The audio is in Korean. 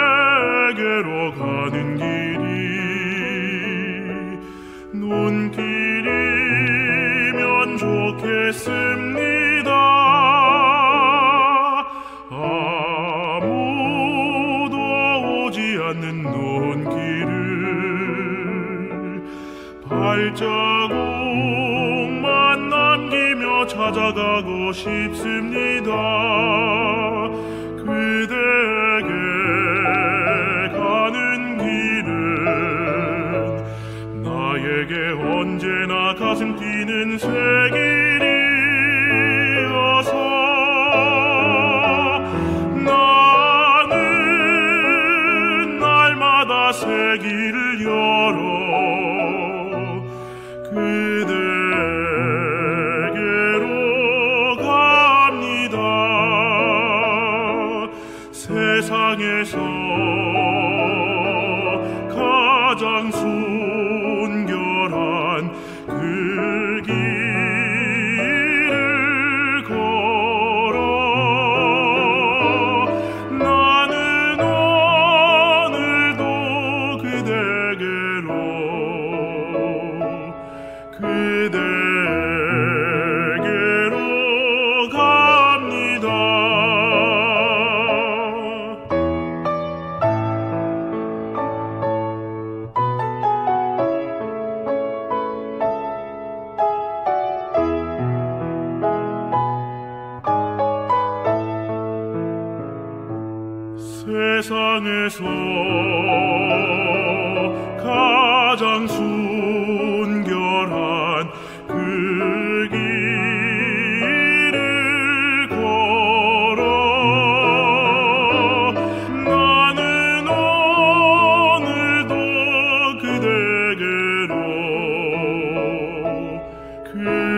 그대게로 가는 길이 눈길이면 좋겠습 않는 눈길을 발자국만 남기며 찾아가고 싶습니다. 그대에게 가는 길은 나에게 언제나 가슴 뛰는 새길 길을 열어 그대게로 갑니다. 가장 순결한 그 길 세상에서 가장 순결한 그 길을 걸어 나는 오늘도 그대로. 그